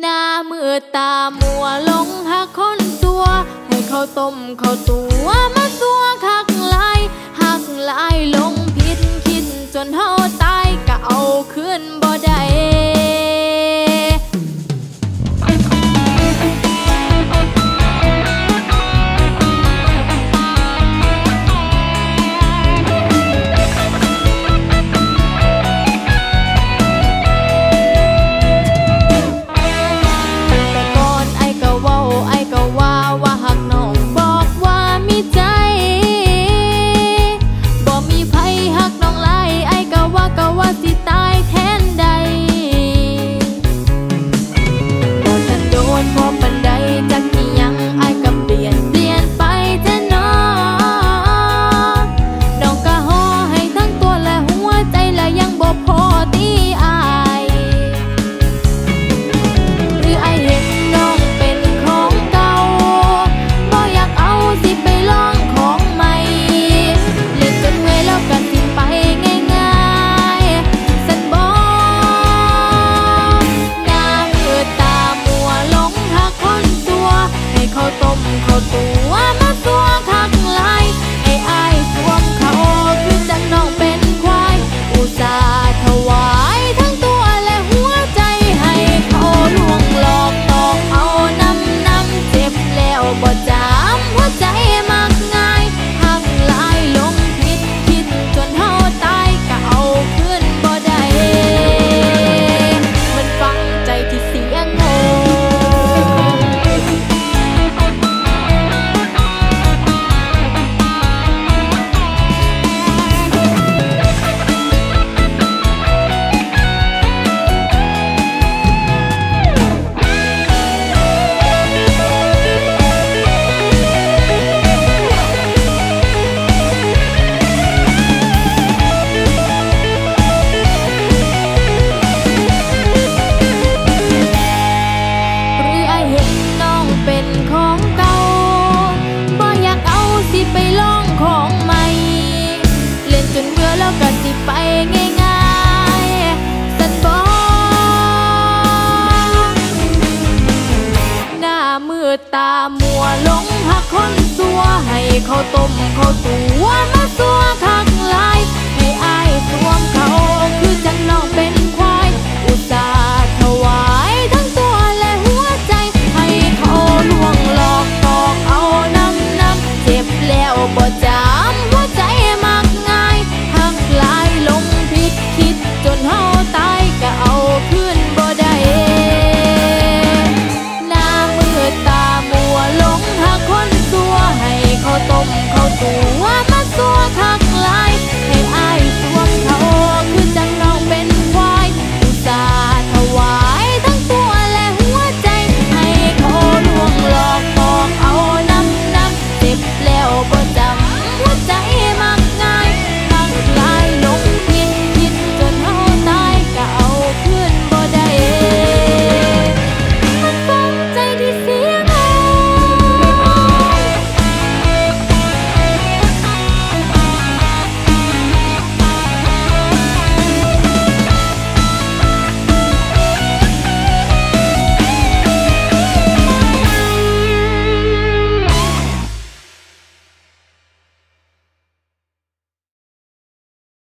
หน้ามือตามัวลงหาคนตัว ให้เขาต้มเขาตัวมาตัวคัก